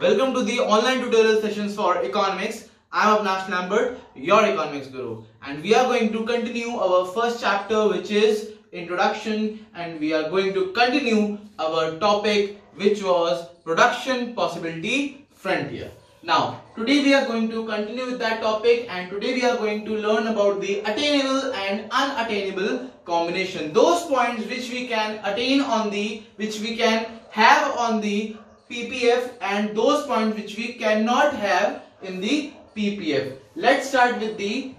Welcome to the online tutorial sessions for economics. I am Avinash Lambert, your economics guru, and we are going to continue our first chapter, which is introduction, and we are going to continue our topic, which was production possibility frontier. Now, today we are going to continue with that topic, and today we are going to learn about the attainable and unattainable combination. Those points which we can attain on the, which we can have on the PPF and those points which we cannot have in the PPF. Let's start with the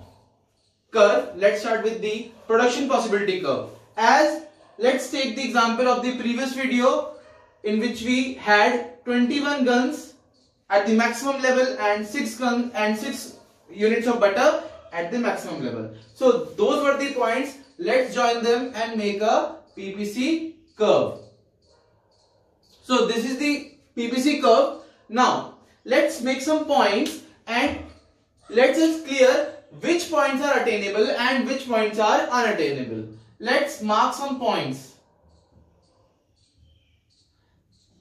curve. Let's start with the production possibility curve. As let's take the example of the previous video in which we had 21 guns at the maximum level and 6 guns and 6 units of butter at the maximum level. So those were the points. Let's join them and make a PPC curve. So this is the PPC curve. Now, let's make some points and let's just clear which points are attainable and which points are unattainable. Let's mark some points.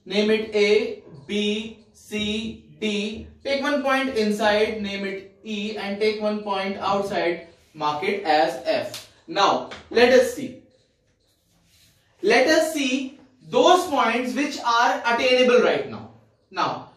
Name it A, B, C, D. Take one point inside, name it E and take one point outside, mark it as F. Now, let us see. Let us see those points which are attainable right now. Now,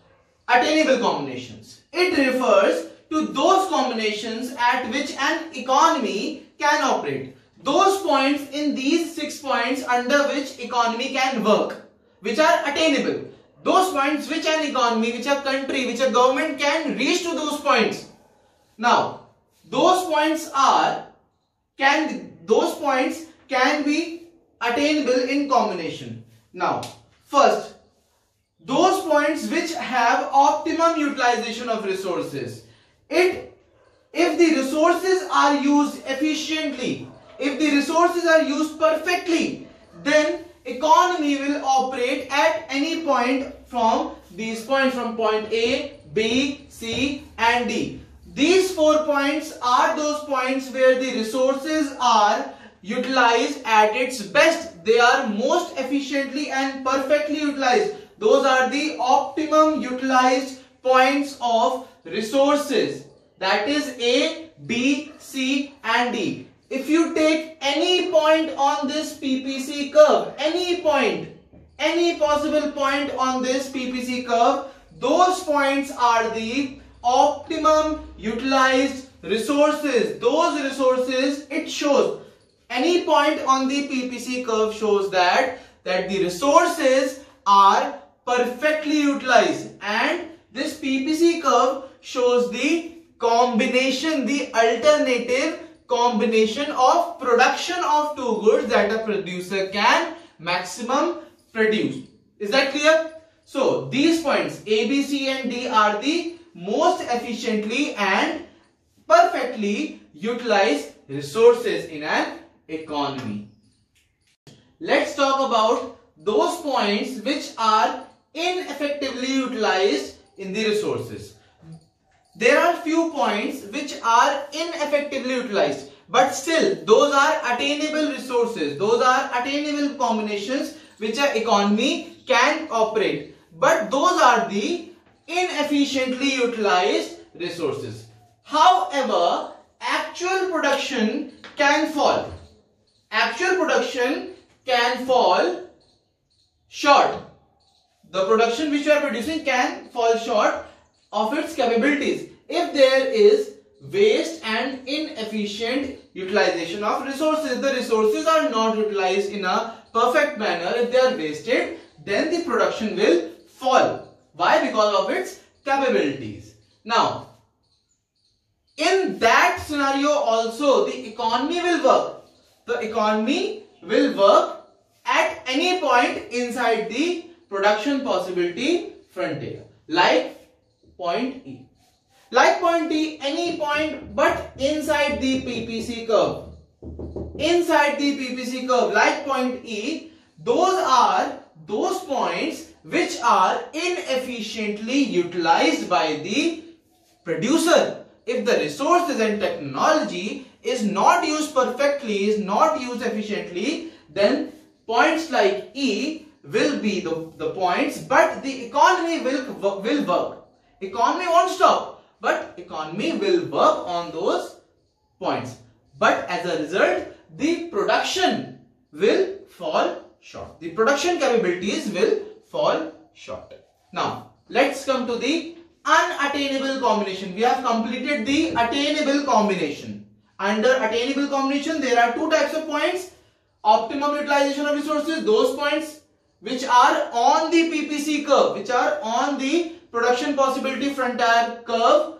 attainable combinations. It refers to those combinations at which an economy can operate. Those points in these six points under which economy can work, which are attainable. Those points which an economy, which a country, which a government can reach to those points. Now, those points are, can, those points can be attainable in combination. Now, first, those points which have optimum utilization of resources. It, if the resources are used efficiently, if the resources are used perfectly, then economy will operate at any point from these points from point A, B, C and D. These four points are those points where the resources are utilized at its best. They are most efficiently and perfectly utilized. Those are the optimum utilized points of resources. That is A, B, C and D. If you take any point on this PPC curve, any point, any possible point on this PPC curve, those points are the optimum utilized resources. Those resources, it shows any point on the PPC curve shows that that the resources are perfectly utilized. And this PPC curve shows the combination the alternative combination of production of two goods that a producer can maximum produce. Is that clear? So these points A B C and D are the most efficiently and perfectly utilized resources in an economy. Let's talk about those points which are ineffectively utilized in the resources. There are few points which are ineffectively utilized but still those are attainable resources. Those are attainable combinations which an economy can operate. But those are the inefficiently utilized resources. However, actual production can fall actual production can fall short. The production which you are producing can fall short of its capabilities if there is waste and inefficient utilization of resources. The resources are not utilized in a perfect manner. If they are wasted, then the production will fall. Why? Because of its capabilities. Now, in that scenario also, the economy will work the economy will work at any point inside the production possibility frontier like point E. Like point D, any point but inside the PPC curve. Inside the PPC curve like point E, those are those points which are inefficiently utilized by the producer. If the resources and technology is not used perfectly, is not used efficiently, then points like E will be the, the points, but the economy will, will work. Economy won't stop, but economy will work on those points. But as a result, the production will fall short. The production capabilities will fall short. Now, let's come to the unattainable combination. We have completed the attainable combination. Under attainable combination, there are two types of points. Optimum utilization of resources, those points which are on the PPC curve, which are on the production possibility frontier curve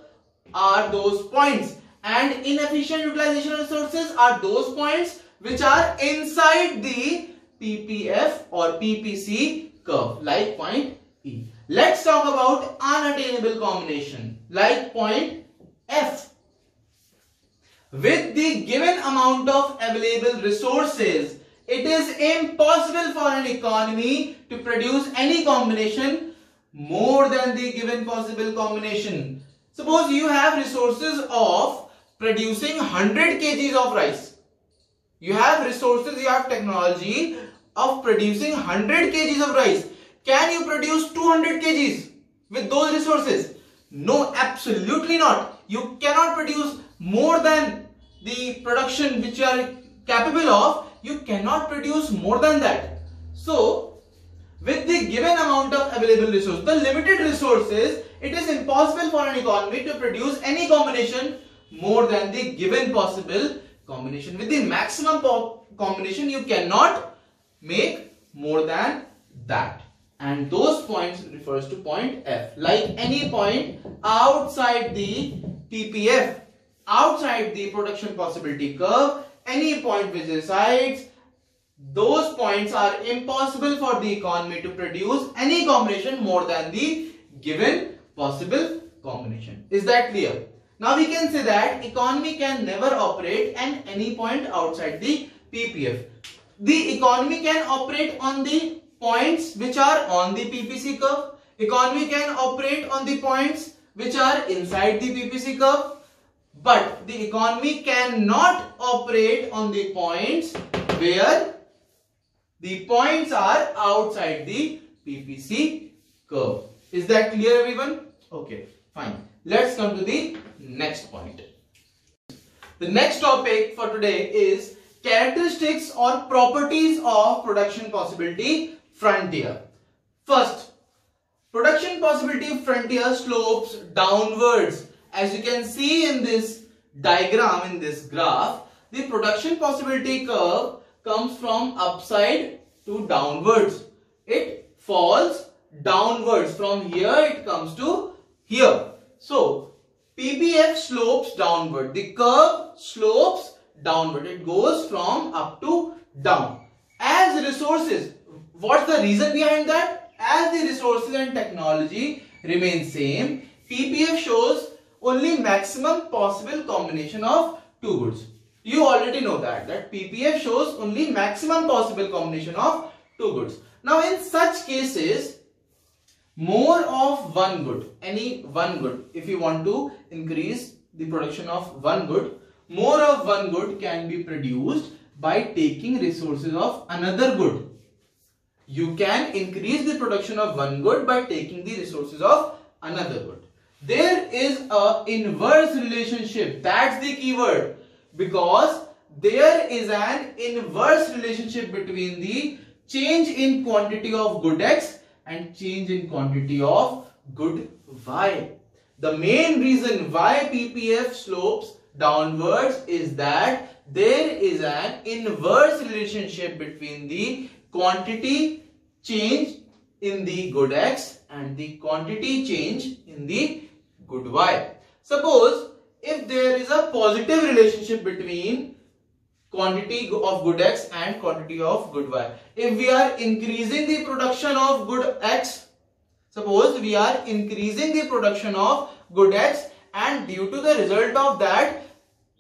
are those points. And inefficient utilization of resources are those points which are inside the PPF or PPC curve like point E. Let's talk about unattainable combination like point F. With the given amount of available resources, it is impossible for an economy to produce any combination more than the given possible combination. Suppose you have resources of producing 100 kgs of rice. You have resources, you have technology of producing 100 kgs of rice. Can you produce 200 kgs with those resources? No, absolutely not. You cannot produce more than the production which you are capable of. You cannot produce more than that. So, with the given amount of available resources, the limited resources, it is impossible for an economy to produce any combination more than the given possible combination. With the maximum combination, you cannot make more than that and those points refers to point F. Like any point outside the PPF, outside the production possibility curve, any point which resides, those points are impossible for the economy to produce any combination more than the given possible combination. Is that clear? Now we can say that economy can never operate at any point outside the PPF. The economy can operate on the points which are on the PPC curve. Economy can operate on the points which are inside the PPC curve. But the economy cannot operate on the points where the points are outside the PPC curve. Is that clear everyone? Okay, fine. Let's come to the next point. The next topic for today is characteristics or properties of production possibility frontier. First, production possibility frontier slopes downwards. As you can see in this diagram, in this graph, the production possibility curve comes from upside to downwards. It falls downwards. From here it comes to here. So, PPF slopes downward. The curve slopes downward. It goes from up to down. As resources, What's the reason behind that? As the resources and technology remain same, PPF shows only maximum possible combination of two goods. You already know that, that PPF shows only maximum possible combination of two goods. Now in such cases, more of one good, any one good, if you want to increase the production of one good, more of one good can be produced by taking resources of another good you can increase the production of one good by taking the resources of another good. There is a inverse relationship. That's the keyword. Because there is an inverse relationship between the change in quantity of good X and change in quantity of good Y. The main reason why PPF slopes downwards is that there is an inverse relationship between the quantity change in the good x and the quantity change in the good y. Suppose if there is a positive relationship between quantity of good x and quantity of good y. If we are increasing the production of good x, suppose we are increasing the production of good x and due to the result of that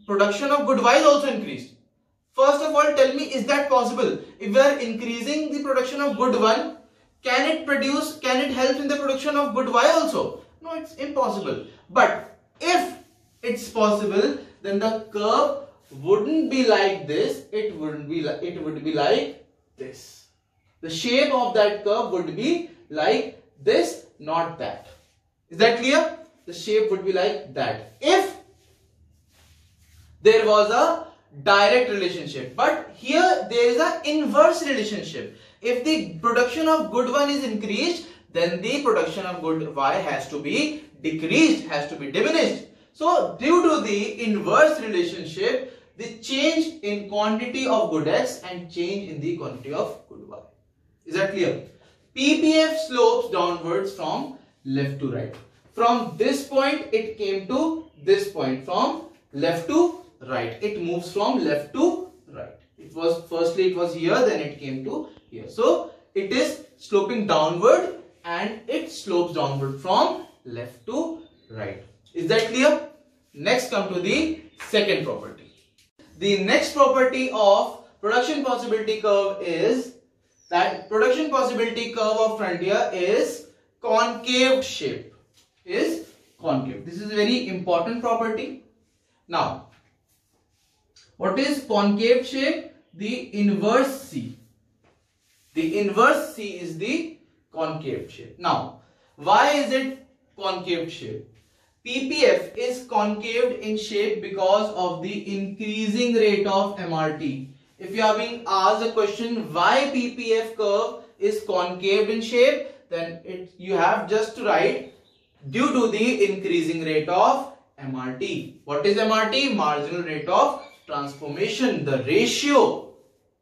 production of good y is also increased. First of all, tell me, is that possible? If we are increasing the production of good 1, can it produce, can it help in the production of good y also? No, it's impossible. But if it's possible, then the curve wouldn't be like this. It wouldn't be like, it would be like this. The shape of that curve would be like this, not that. Is that clear? The shape would be like that. If there was a direct relationship, but here there is an inverse relationship. If the production of good one is increased, then the production of good y has to be decreased, has to be diminished. So due to the inverse relationship, the change in quantity of good x and change in the quantity of good y. Is that clear? PPF slopes downwards from left to right. From this point it came to this point. From left to right. It moves from left to right. It was firstly it was here then it came to here. So it is sloping downward and it slopes downward from left to right. Is that clear? Next come to the second property. The next property of production possibility curve is that production possibility curve of frontier is concave shape is concave. This is a very important property. Now, what is concave shape? The inverse C. The inverse C is the concave shape. Now, why is it concave shape? PPF is concaved in shape because of the increasing rate of MRT. If you are being asked a question why PPF curve is concave in shape, then it, you have just to write due to the increasing rate of MRT. What is MRT? Marginal rate of transformation. The ratio,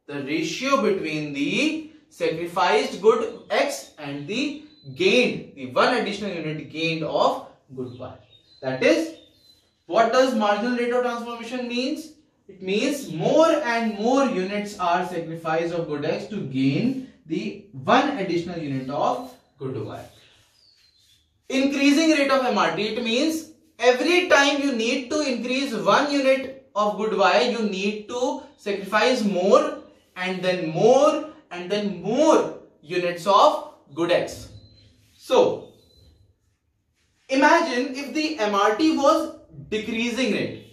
the ratio between the sacrificed good X and the gained, the one additional unit gained of good Y. That is, what does marginal rate of transformation means? It means more and more units are sacrificed of good X to gain the one additional unit of good Y. Increasing rate of MRT, it means every time you need to increase one unit of good Y, you need to sacrifice more and then more and then more units of good X. So, Imagine if the MRT was decreasing rate.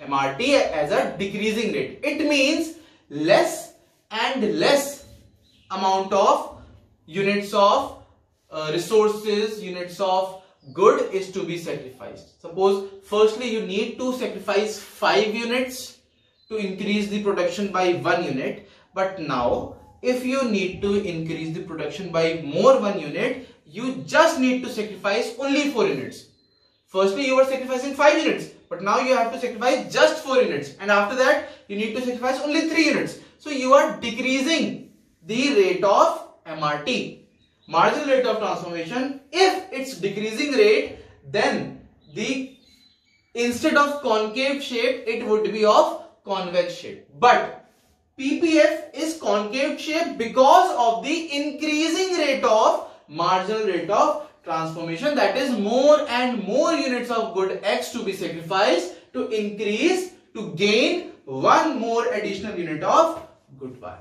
MRT as a decreasing rate. It means less and less amount of units of uh, resources, units of good is to be sacrificed. Suppose firstly you need to sacrifice 5 units to increase the production by 1 unit. But now if you need to increase the production by more 1 unit, you just need to sacrifice only 4 units. Firstly, you were sacrificing 5 units, but now you have to sacrifice just 4 units. And after that, you need to sacrifice only 3 units. So you are decreasing the rate of MRT, marginal rate of transformation. If it's decreasing rate, then the instead of concave shape, it would be of convex shape. But PPF is concave shape because of the increasing rate of marginal rate of transformation that is more and more units of good X to be sacrificed to increase to gain one more additional unit of good Y.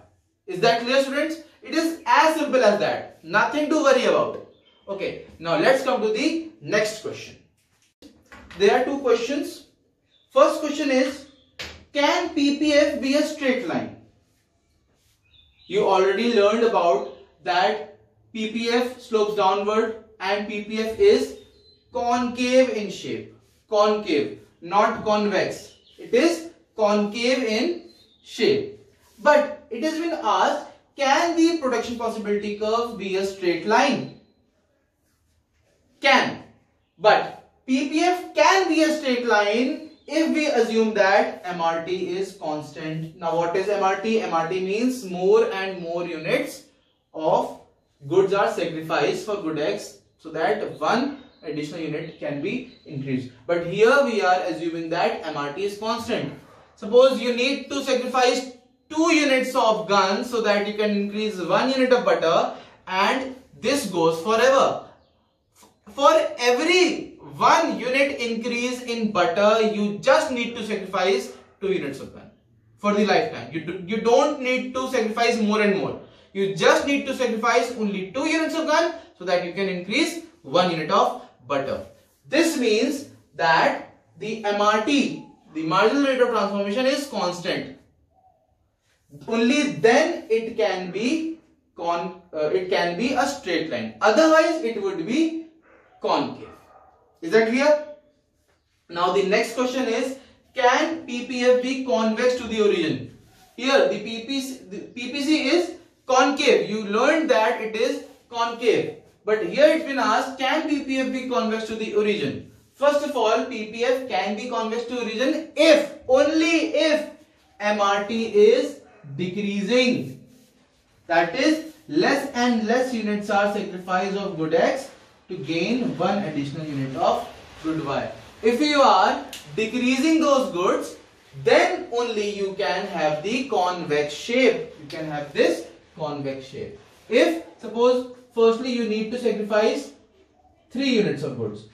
Is that clear students? It is as simple as that. Nothing to worry about. Okay, now let's come to the next question. There are two questions. First question is, can PPF be a straight line? You already learned about that PPF slopes downward and PPF is concave in shape. Concave, not convex. It is concave in shape. But it has been asked, can the production possibility curve be a straight line? Can. But PPF can be a straight line if we assume that MRT is constant. Now what is MRT? MRT means more and more units of goods are sacrificed for good X so that one additional unit can be increased. But here we are assuming that MRT is constant. Suppose you need to sacrifice 2 units of gun so that you can increase 1 unit of butter and this goes forever. For every 1 unit increase in butter, you just need to sacrifice 2 units of gun for the lifetime. You, do, you don't need to sacrifice more and more. You just need to sacrifice only 2 units of gun so that you can increase 1 unit of butter. This means that the MRT, the marginal rate of transformation is constant. Only then it can be con uh, it can be a straight line. Otherwise it would be concave. Is that clear? Now the next question is can ppf be convex to the origin? Here the ppc the ppc is concave. You learned that it is concave. But here it's been asked can ppf be convex to the origin? First of all ppf can be convex to origin if only if mrt is decreasing that is, less and less units are sacrificed of good X to gain one additional unit of good Y. If you are decreasing those goods, then only you can have the convex shape. You can have this convex shape. If suppose firstly you need to sacrifice 3 units of goods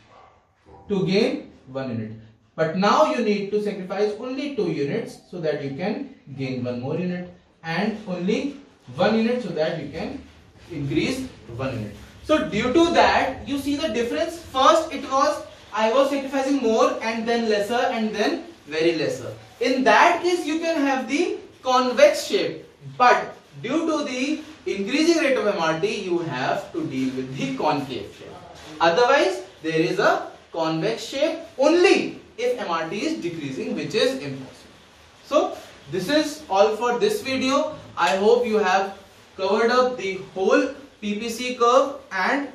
to gain 1 unit. But now you need to sacrifice only 2 units so that you can gain 1 more unit and only 1 unit so that you can increase 1 unit. So due to that you see the difference first it was I was sacrificing more and then lesser and then very lesser. In that case you can have the convex shape but due to the increasing rate of MRT you have to deal with the concave shape. Otherwise there is a convex shape only if MRT is decreasing which is impossible. So this is all for this video. I hope you have covered up the whole PPC curve and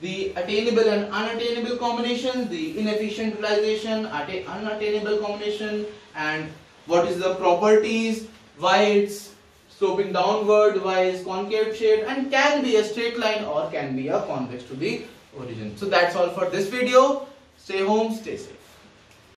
the attainable and unattainable combination, the inefficient realization, unattainable combination and what is the properties, why it's sloping downward, why is concave shape and can be a straight line or can be a convex to the origin. So that's all for this video. Stay home, stay safe.